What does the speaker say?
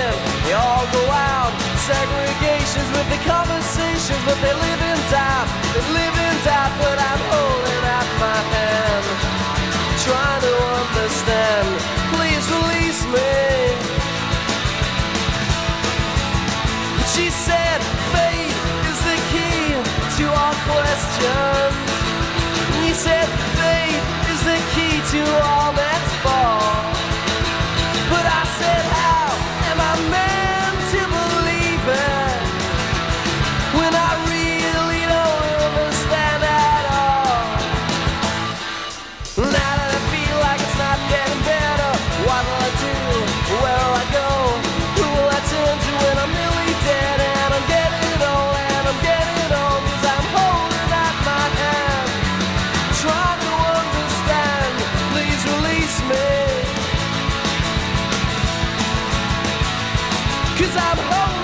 in, they all go out. Segregations with the conversations, but they live in doubt. They live in doubt, but I'm holding out my hand. Trying to understand, please release me. She said, fate is the key to our question. He said, fate is the key to our Cause I'm home